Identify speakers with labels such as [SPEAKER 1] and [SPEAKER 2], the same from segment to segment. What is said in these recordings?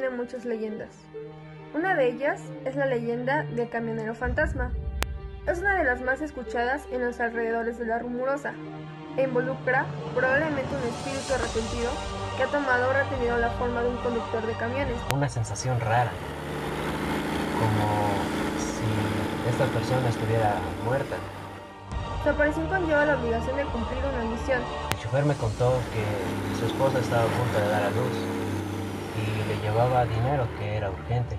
[SPEAKER 1] tienen muchas leyendas. Una de ellas es la leyenda del camionero fantasma. Es una de las más escuchadas en los alrededores de la rumorosa e involucra probablemente un espíritu arrepentido que ha tomado o retenido la forma de un conductor de camiones.
[SPEAKER 2] Una sensación rara, como si esta persona estuviera muerta.
[SPEAKER 1] Su aparición conlleva la obligación de cumplir una misión.
[SPEAKER 2] El chofer me contó que su esposa estaba a punto de dar a luz y le llevaba dinero que era urgente.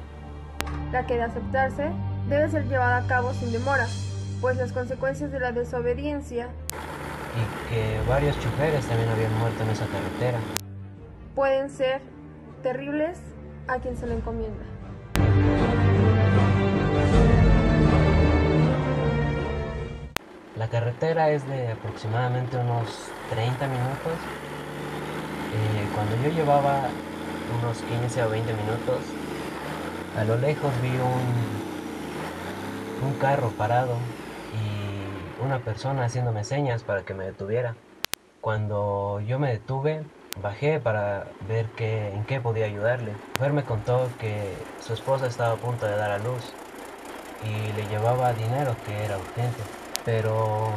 [SPEAKER 1] La que de aceptarse debe ser llevada a cabo sin demora, pues las consecuencias de la desobediencia
[SPEAKER 2] y que varios choferes también habían muerto en esa carretera.
[SPEAKER 1] pueden ser terribles a quien se le encomienda.
[SPEAKER 2] La carretera es de aproximadamente unos 30 minutos. Eh, cuando yo llevaba unos 15 o 20 minutos, a lo lejos vi un, un carro parado y una persona haciéndome señas para que me detuviera. Cuando yo me detuve, bajé para ver qué, en qué podía ayudarle. La me contó que su esposa estaba a punto de dar a luz y le llevaba dinero que era urgente, pero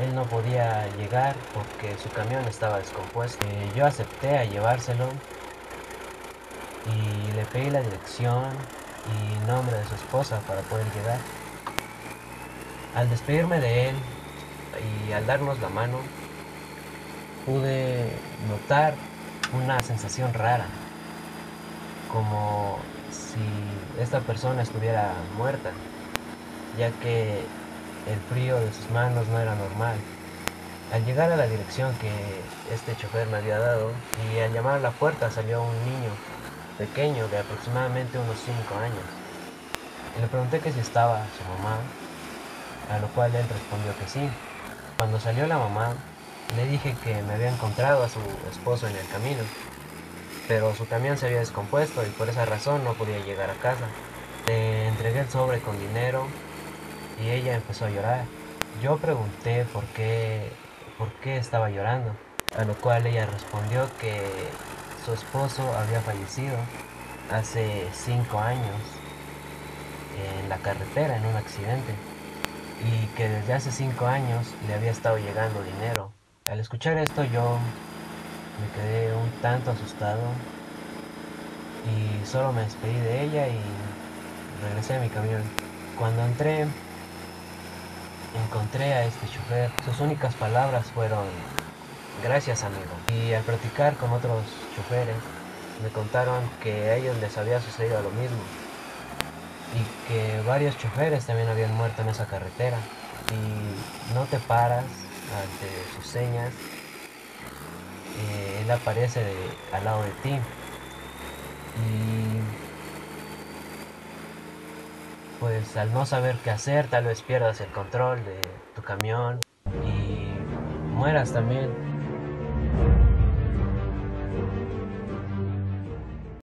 [SPEAKER 2] él no podía llegar porque su camión estaba descompuesto. Eh, yo acepté a llevárselo y le pedí la dirección y nombre de su esposa para poder llegar. Al despedirme de él y al darnos la mano, pude notar una sensación rara, como si esta persona estuviera muerta, ya que el frío de sus manos no era normal. Al llegar a la dirección que este chofer me había dado y al llamar a la puerta salió un niño pequeño de aproximadamente unos 5 años. Y le pregunté que si estaba su mamá, a lo cual él respondió que sí. Cuando salió la mamá, le dije que me había encontrado a su esposo en el camino, pero su camión se había descompuesto y por esa razón no podía llegar a casa. Le entregué el sobre con dinero y ella empezó a llorar. Yo pregunté por qué, por qué estaba llorando, a lo cual ella respondió que su esposo había fallecido hace cinco años en la carretera en un accidente y que desde hace cinco años le había estado llegando dinero. Al escuchar esto yo me quedé un tanto asustado y solo me despedí de ella y regresé a mi camión. Cuando entré encontré a este chofer. Sus únicas palabras fueron gracias amigo. Y al platicar con otros choferes me contaron que a ellos les había sucedido lo mismo y que varios choferes también habían muerto en esa carretera y no te paras ante sus señas eh, él aparece al lado de ti pues al no saber qué hacer tal vez pierdas el control de tu camión y mueras también